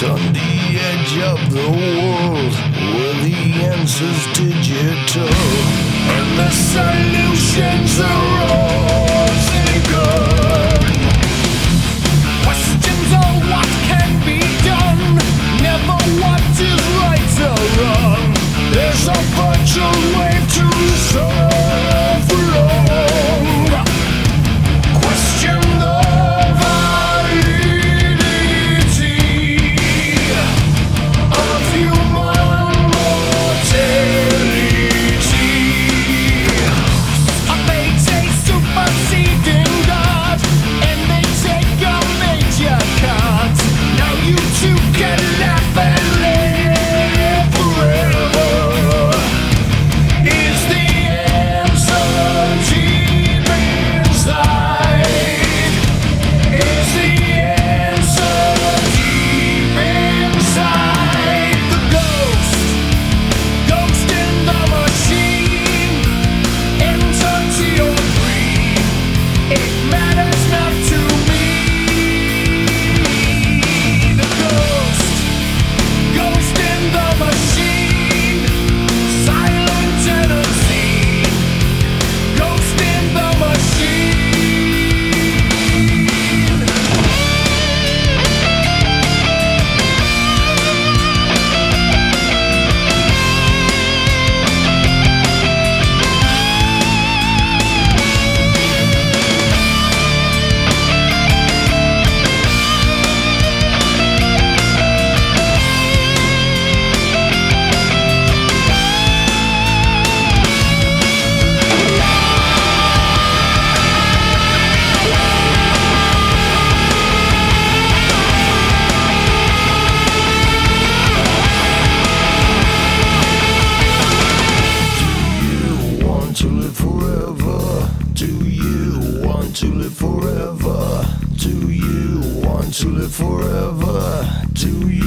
On the edge of the world Where the answer's digital And the solutions are all to live forever? Do you want to live forever? Do you want to live forever? Do you?